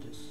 で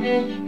Thank you.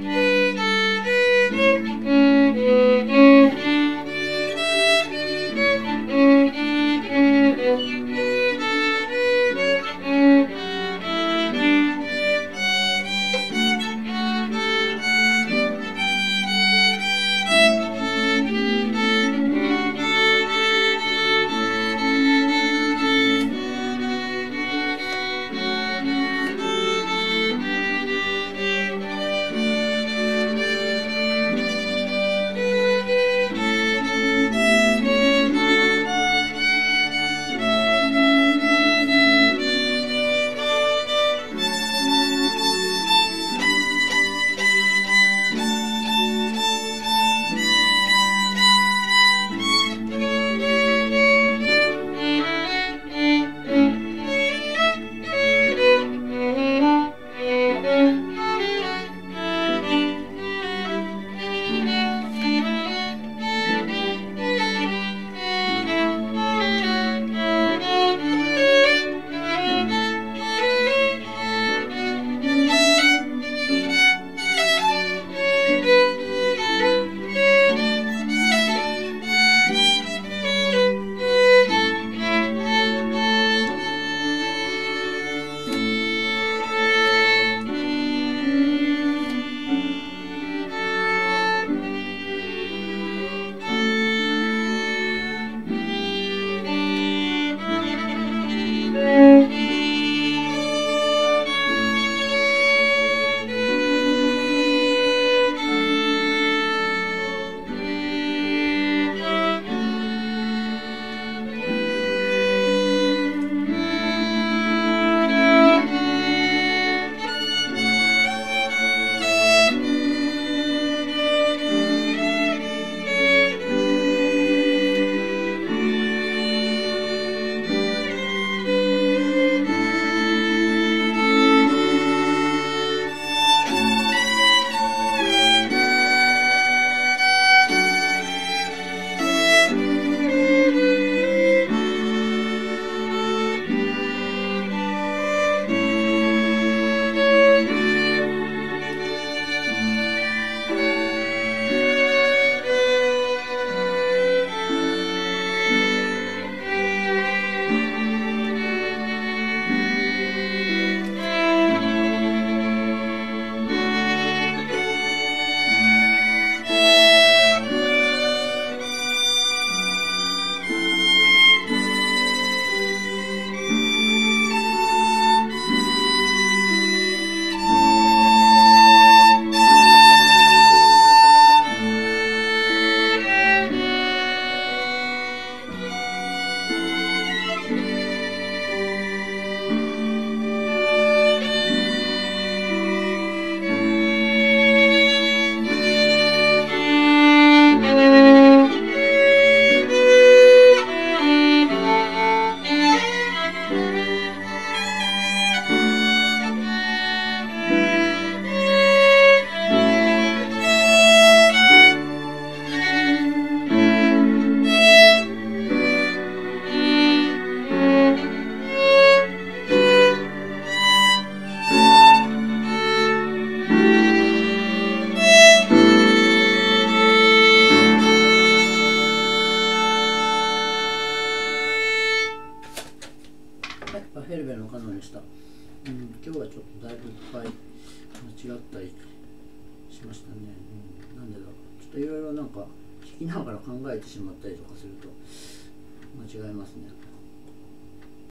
ヘルベのカノでした、うん、今日はちょっとだいぶいっぱい間違ったりしましたね、うん、なんでだろう。ちょっといろいろなんか聞きながら考えてしまったりとかすると間違えますね。